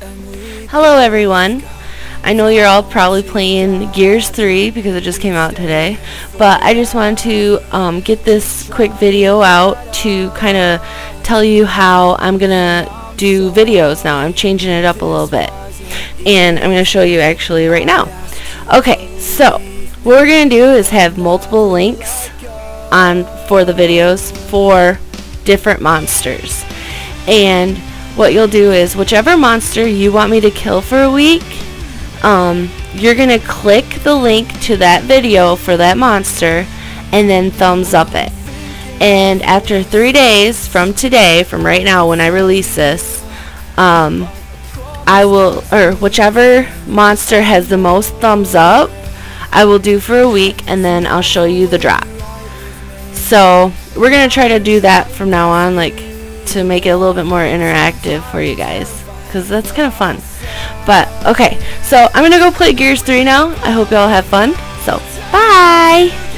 Hello everyone. I know you're all probably playing Gears 3 because it just came out today, but I just wanted to um, get this quick video out to kind of tell you how I'm going to do videos now. I'm changing it up a little bit. And I'm going to show you actually right now. Okay, so what we're going to do is have multiple links on for the videos for different monsters. And what you'll do is whichever monster you want me to kill for a week, um, you're going to click the link to that video for that monster and then thumbs up it. And after three days from today, from right now when I release this, um, I will, or whichever monster has the most thumbs up, I will do for a week and then I'll show you the drop. So we're going to try to do that from now on, like to make it a little bit more interactive for you guys because that's kind of fun. But okay, so I'm to go play Gears 3 now. I hope y'all have fun. So bye!